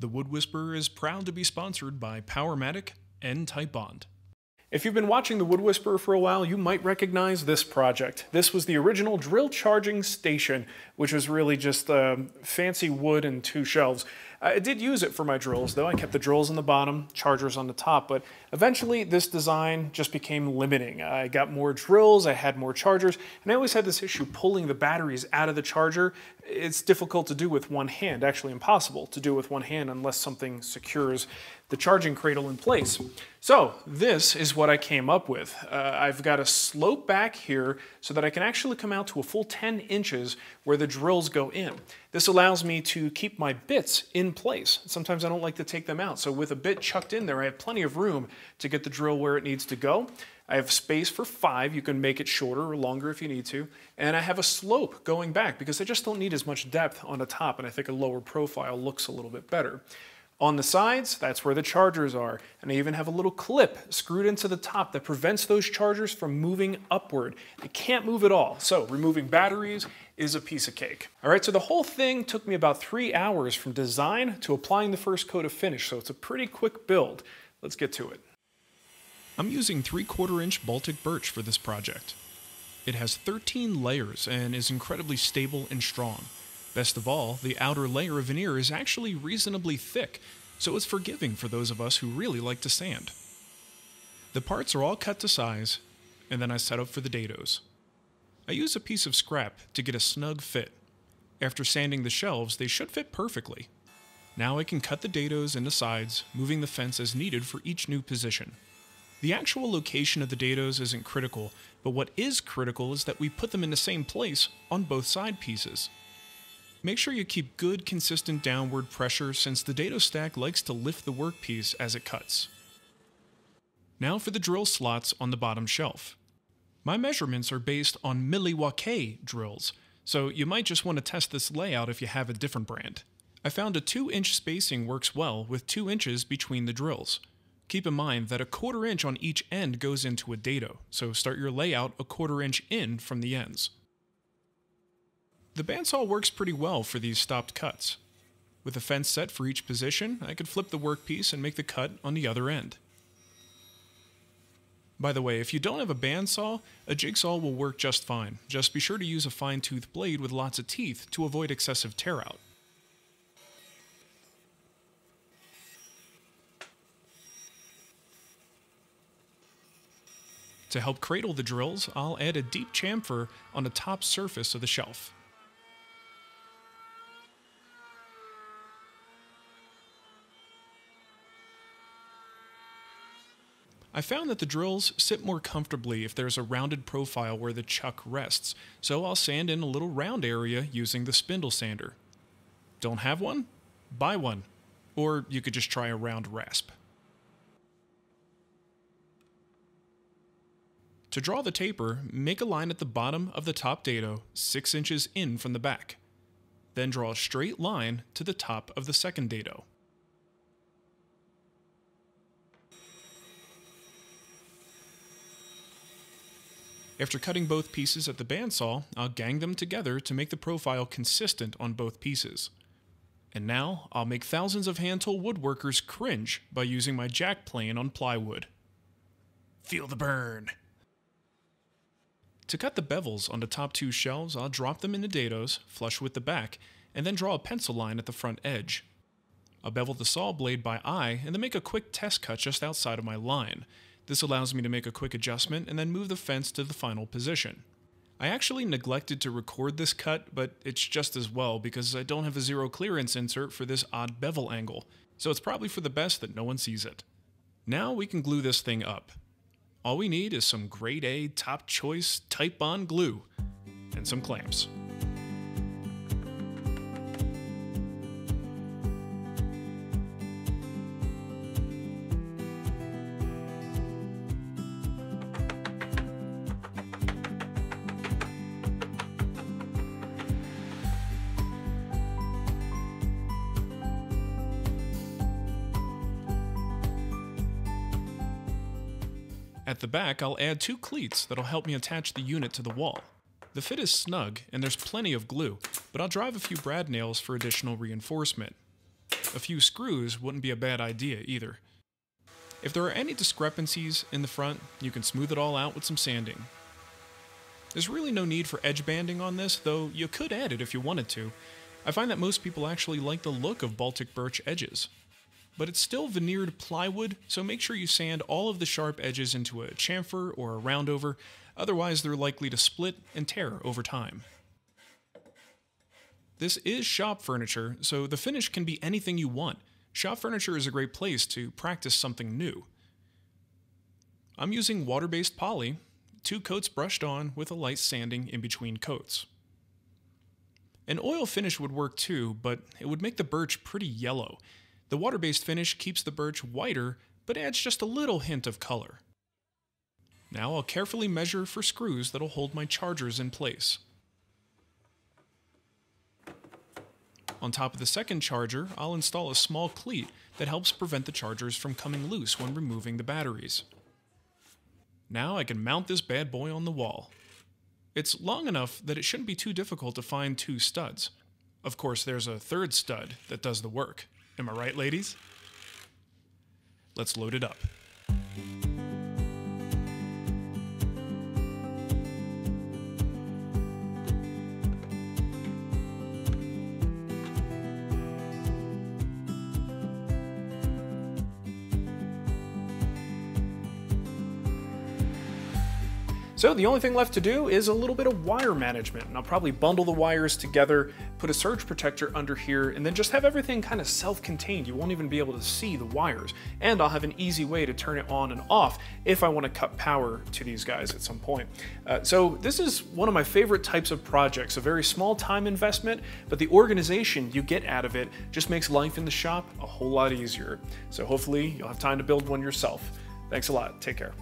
The Wood Whisperer is proud to be sponsored by Powermatic and Titebond. If you've been watching The Wood Whisperer for a while, you might recognize this project. This was the original drill charging station, which was really just uh, fancy wood and two shelves. I did use it for my drills, though. I kept the drills on the bottom, chargers on the top, but eventually this design just became limiting. I got more drills, I had more chargers, and I always had this issue pulling the batteries out of the charger. It's difficult to do with one hand, actually impossible to do with one hand unless something secures the charging cradle in place. So this is what I came up with. Uh, I've got a slope back here so that I can actually come out to a full 10 inches where the drills go in. This allows me to keep my bits in place. Sometimes I don't like to take them out. So with a bit chucked in there, I have plenty of room to get the drill where it needs to go. I have space for five. You can make it shorter or longer if you need to. And I have a slope going back because I just don't need as much depth on the top. And I think a lower profile looks a little bit better. On the sides, that's where the chargers are. And I even have a little clip screwed into the top that prevents those chargers from moving upward. They can't move at all. So removing batteries is a piece of cake. All right, so the whole thing took me about three hours from design to applying the first coat of finish. So it's a pretty quick build. Let's get to it. I'm using 3 quarter inch Baltic birch for this project. It has 13 layers and is incredibly stable and strong. Best of all, the outer layer of veneer is actually reasonably thick, so it's forgiving for those of us who really like to sand. The parts are all cut to size, and then I set up for the dados. I use a piece of scrap to get a snug fit. After sanding the shelves, they should fit perfectly. Now I can cut the dados into sides, moving the fence as needed for each new position. The actual location of the dados isn't critical, but what is critical is that we put them in the same place on both side pieces. Make sure you keep good consistent downward pressure since the dado stack likes to lift the workpiece as it cuts. Now for the drill slots on the bottom shelf. My measurements are based on Milwaukee drills, so you might just want to test this layout if you have a different brand. I found a 2 inch spacing works well with 2 inches between the drills. Keep in mind that a quarter inch on each end goes into a dado, so start your layout a quarter inch in from the ends. The bandsaw works pretty well for these stopped cuts. With a fence set for each position, I could flip the workpiece and make the cut on the other end. By the way, if you don't have a bandsaw, a jigsaw will work just fine. Just be sure to use a fine-tooth blade with lots of teeth to avoid excessive tear To help cradle the drills, I'll add a deep chamfer on the top surface of the shelf. I found that the drills sit more comfortably if there's a rounded profile where the chuck rests, so I'll sand in a little round area using the spindle sander. Don't have one? Buy one. Or you could just try a round rasp. To draw the taper, make a line at the bottom of the top dado 6 inches in from the back. Then draw a straight line to the top of the second dado. After cutting both pieces at the bandsaw, I'll gang them together to make the profile consistent on both pieces. And now, I'll make thousands of hand tool woodworkers cringe by using my jack plane on plywood. Feel the burn! To cut the bevels on the top two shelves, I'll drop them into dados, flush with the back, and then draw a pencil line at the front edge. I'll bevel the saw blade by eye and then make a quick test cut just outside of my line, this allows me to make a quick adjustment and then move the fence to the final position. I actually neglected to record this cut, but it's just as well because I don't have a zero clearance insert for this odd bevel angle, so it's probably for the best that no one sees it. Now we can glue this thing up. All we need is some grade A top choice Titebond glue and some clamps. At the back, I'll add two cleats that'll help me attach the unit to the wall. The fit is snug, and there's plenty of glue, but I'll drive a few brad nails for additional reinforcement. a few screws wouldn't be a bad idea either. If there are any discrepancies in the front, you can smooth it all out with some sanding. There's really no need for edge banding on this, though you could add it if you wanted to. I find that most people actually like the look of Baltic birch edges. But it's still veneered plywood, so make sure you sand all of the sharp edges into a chamfer or a roundover, otherwise they're likely to split and tear over time. This is shop furniture, so the finish can be anything you want. Shop furniture is a great place to practice something new. I'm using water-based poly, two coats brushed on with a light sanding in between coats. An oil finish would work too, but it would make the birch pretty yellow. The water-based finish keeps the birch whiter, but adds just a little hint of color. Now I'll carefully measure for screws that'll hold my chargers in place. On top of the second charger, I'll install a small cleat that helps prevent the chargers from coming loose when removing the batteries. Now I can mount this bad boy on the wall. It's long enough that it shouldn't be too difficult to find two studs. Of course, there's a third stud that does the work. Am I right, ladies? Let's load it up. So the only thing left to do is a little bit of wire management, and I'll probably bundle the wires together, put a surge protector under here, and then just have everything kind of self-contained. You won't even be able to see the wires, and I'll have an easy way to turn it on and off if I want to cut power to these guys at some point. Uh, so this is one of my favorite types of projects, a very small time investment, but the organization you get out of it just makes life in the shop a whole lot easier. So hopefully you'll have time to build one yourself. Thanks a lot. Take care.